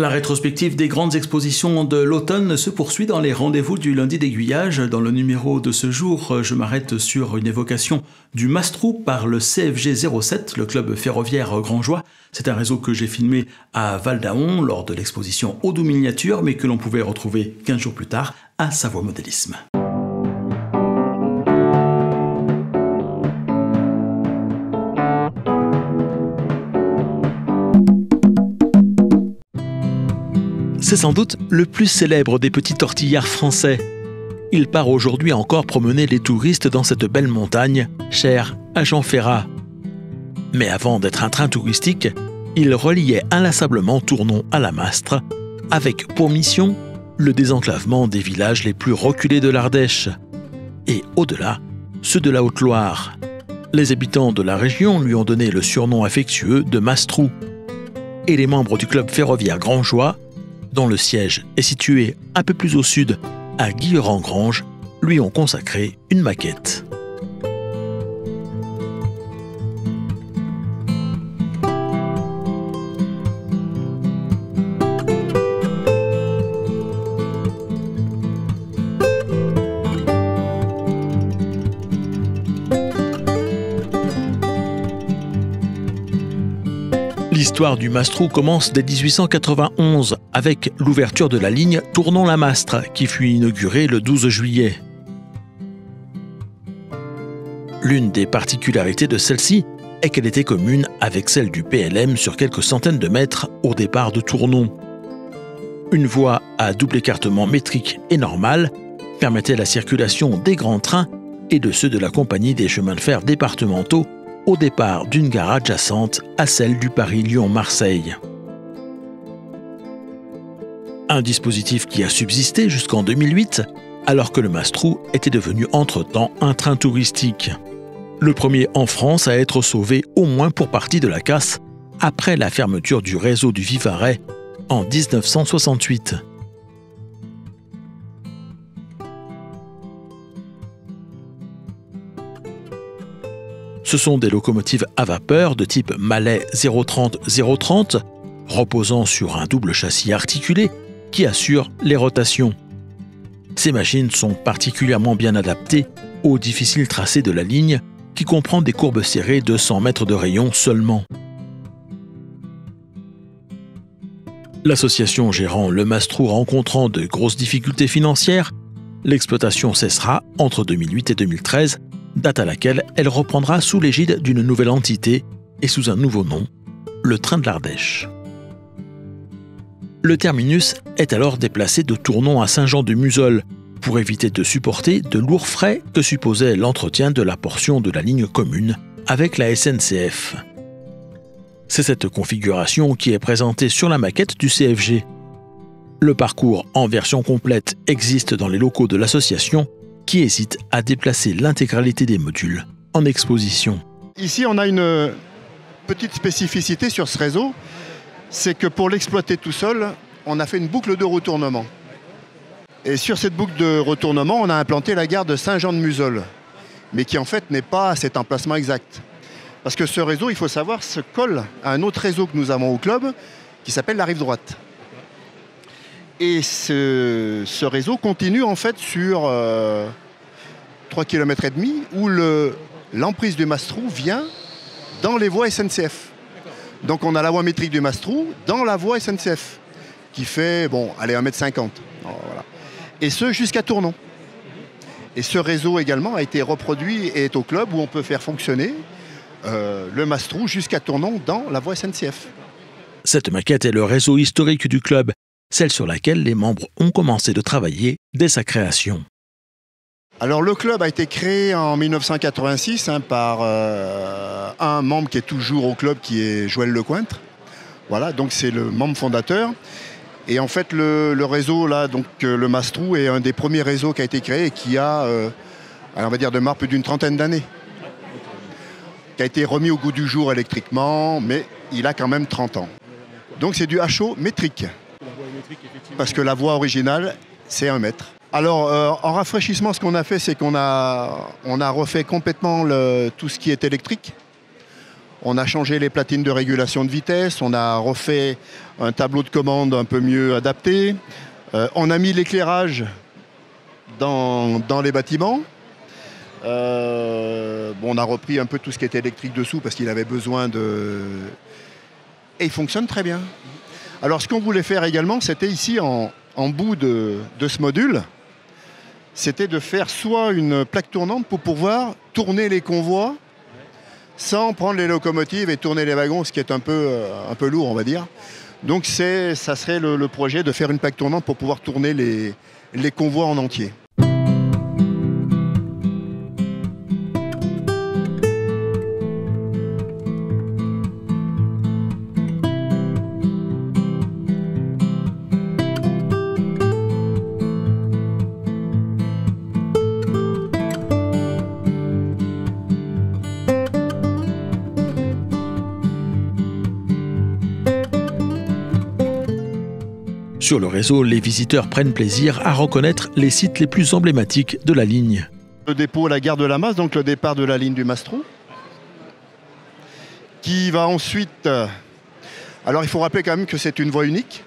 La rétrospective des grandes expositions de l'automne se poursuit dans les rendez-vous du lundi d'aiguillage. Dans le numéro de ce jour, je m'arrête sur une évocation du Mastrou par le CFG 07, le club ferroviaire Grandjoie. C'est un réseau que j'ai filmé à Val d'Aon lors de l'exposition Odo Miniature, mais que l'on pouvait retrouver 15 jours plus tard à Savoie Modélisme. C'est sans doute le plus célèbre des petits tortillards français. Il part aujourd'hui encore promener les touristes dans cette belle montagne, chère à Jean Ferrat. Mais avant d'être un train touristique, il reliait inlassablement Tournon à la Mastre, avec pour mission le désenclavement des villages les plus reculés de l'Ardèche, et au-delà, ceux de la Haute-Loire. Les habitants de la région lui ont donné le surnom affectueux de Mastrou, et les membres du club ferroviaire Grandjoie dont le siège est situé un peu plus au sud, à Guilleran-Grange, lui ont consacré une maquette. L'histoire du Mastrou commence dès 1891 avec l'ouverture de la ligne Tournon-la-Mastre qui fut inaugurée le 12 juillet. L'une des particularités de celle-ci est qu'elle était commune avec celle du PLM sur quelques centaines de mètres au départ de Tournon. Une voie à double écartement métrique et normal permettait la circulation des grands trains et de ceux de la compagnie des chemins de fer départementaux au départ d'une gare adjacente à celle du Paris-Lyon-Marseille. Un dispositif qui a subsisté jusqu'en 2008, alors que le Mastrou était devenu entre-temps un train touristique. Le premier en France à être sauvé au moins pour partie de la casse après la fermeture du réseau du Vivarais en 1968. Ce sont des locomotives à vapeur de type Malais 030-030, reposant sur un double châssis articulé qui assure les rotations. Ces machines sont particulièrement bien adaptées au difficile tracé de la ligne qui comprend des courbes serrées de 100 mètres de rayon seulement. L'association gérant le Mastrou rencontrant de grosses difficultés financières, l'exploitation cessera entre 2008 et 2013 date à laquelle elle reprendra sous l'égide d'une nouvelle entité et sous un nouveau nom, le Train de l'Ardèche. Le terminus est alors déplacé de Tournon à Saint-Jean-de-Museul pour éviter de supporter de lourds frais que supposait l'entretien de la portion de la ligne commune avec la SNCF. C'est cette configuration qui est présentée sur la maquette du CFG. Le parcours en version complète existe dans les locaux de l'association qui hésite à déplacer l'intégralité des modules en exposition. Ici, on a une petite spécificité sur ce réseau, c'est que pour l'exploiter tout seul, on a fait une boucle de retournement. Et sur cette boucle de retournement, on a implanté la gare de Saint-Jean-de-Museul, mais qui en fait n'est pas à cet emplacement exact. Parce que ce réseau, il faut savoir, se colle à un autre réseau que nous avons au club, qui s'appelle la rive droite. Et ce, réseau continue en fait sur 3 euh, km et demi où l'emprise du Mastrou vient dans les voies SNCF. Donc on a la voie métrique du Mastrou dans la voie SNCF qui fait, bon, allez, 1m50. Et ce jusqu'à Tournon. Et ce réseau également a été reproduit et est au club où on peut faire fonctionner euh, le Mastrou jusqu'à Tournon dans la voie SNCF. Cette maquette est le réseau historique du club celle sur laquelle les membres ont commencé de travailler dès sa création. Alors le club a été créé en 1986 hein, par euh, un membre qui est toujours au club, qui est Joël Lecointre. Voilà, donc c'est le membre fondateur. Et en fait, le, réseau, là, donc euh, le Mastrou, est un des premiers réseaux qui a été créé et qui a, euh, on va dire, de plus d'une trentaine d'années. Qui a été remis au goût du jour électriquement, mais il a quand même 30 ans. Donc c'est du HO métrique. Parce que la voie originale, c'est un mètre. Alors, euh, en rafraîchissement, ce qu'on a fait, c'est qu'on a, on a refait complètement tout ce qui est électrique. On a changé les platines de régulation de vitesse, on a refait un tableau de commande un peu mieux adapté. Euh, on a mis l'éclairage dans, les bâtiments. Euh, on a repris un peu tout ce qui était électrique dessous parce qu'il avait besoin de... Et il fonctionne très bien. Alors ce qu'on voulait faire également, c'était ici en, bout de, ce module, c'était de faire soit une plaque tournante pour pouvoir tourner les convois sans prendre les locomotives et tourner les wagons, ce qui est un peu, euh, lourd, on va dire. Donc ça serait le, projet de faire une plaque tournante pour pouvoir tourner les, les convois en entier. Sur le réseau, les visiteurs prennent plaisir à reconnaître les sites les plus emblématiques de la ligne. Le dépôt à la gare de la Masse, donc le départ de la ligne du Mastro, qui va ensuite... Euh, alors il faut rappeler quand même que c'est une voie unique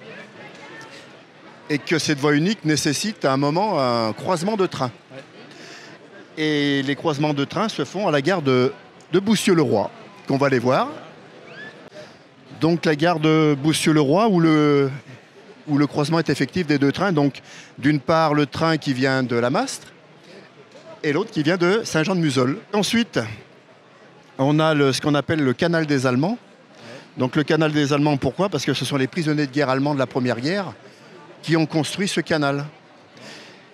et que cette voie unique nécessite à un moment un croisement de train. Et les croisements de train se font à la gare de, de Boussieu-le-Roi, qu'on va aller voir. Donc la gare de Boussieu-le-Roi où le, où le croisement est effectif des deux trains. Donc, d'une part, le train qui vient de la Mastre et l'autre qui vient de Saint-Jean-de-Musol. Ensuite, on a ce qu'on appelle le canal des Allemands. Donc, le canal des Allemands, pourquoi? Parce que ce sont les prisonniers de guerre allemands de la Première Guerre qui ont construit ce canal.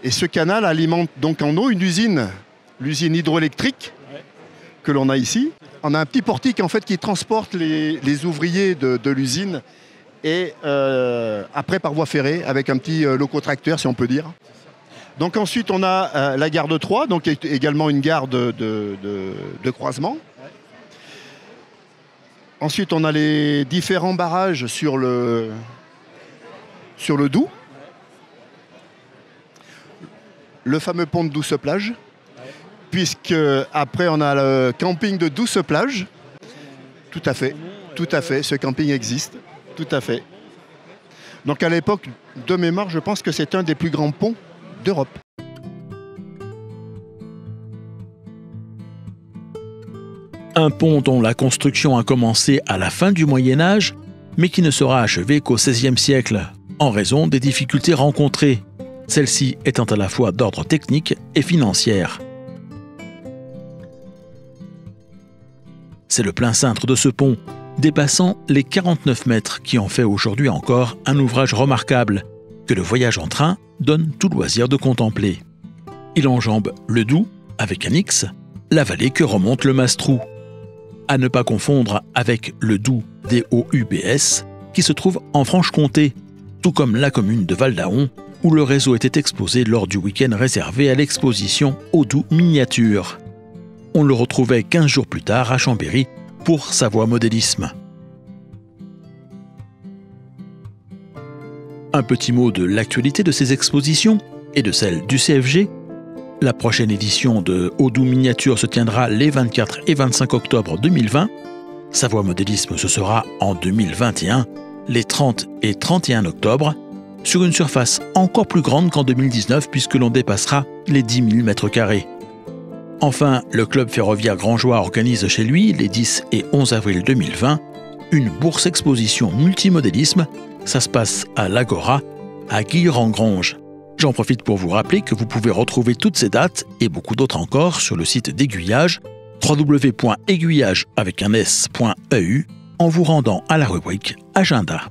Et ce canal alimente donc en eau une usine, l'usine hydroélectrique que l'on a ici. On a un petit portique en fait qui transporte les, ouvriers de l'usine et euh, après par voie ferrée avec un petit euh, locotracteur si on peut dire. Donc ensuite on a euh, la gare de Troyes, donc également une gare de, croisement. Ensuite on a les différents barrages sur le, sur le Doubs. Le fameux pont de Douce Plage, puisque après on a le camping de Douce Plage. Tout à fait, tout à fait, ce camping existe. Tout à fait. Donc à l'époque, de mémoire, je pense que c'est un des plus grands ponts d'Europe. Un pont dont la construction a commencé à la fin du Moyen Âge, mais qui ne sera achevé qu'au XVIe siècle, en raison des difficultés rencontrées, celles-ci étant à la fois d'ordre technique et financière. C'est le plein cintre de ce pont dépassant les 49 mètres qui en fait aujourd'hui encore un ouvrage remarquable que le voyage en train donne tout loisir de contempler. Il enjambe le Doubs, avec un X, la vallée que remonte le Mastrou. À ne pas confondre avec le Doubs D-O-U-B-S, qui se trouve en Franche-Comté, tout comme la commune de Val-d'Aon, où le réseau était exposé lors du week-end réservé à l'exposition Au Doubs Miniature. On le retrouvait 15 jours plus tard à Chambéry pour Savoie Modélisme. Un petit mot de l'actualité de ces expositions et de celle du CFG. La prochaine édition de Odou Miniature se tiendra les 24 et 25 octobre 2020. Savoie Modélisme ce sera en 2021, les 30 et 31 octobre, sur une surface encore plus grande qu'en 2019 puisque l'on dépassera les 10 000 mètres carrés. Enfin, le club ferroviaire Grandjoie organise chez lui, les 10 et 11 avril 2020, une bourse exposition multimodélisme. Ça se passe à l'Agora, à Guillerand-Grange. J'en profite pour vous rappeler que vous pouvez retrouver toutes ces dates et beaucoup d'autres encore sur le site d'Aiguillage, www.aiguillage avec un s.eu, en vous rendant à la rubrique Agenda.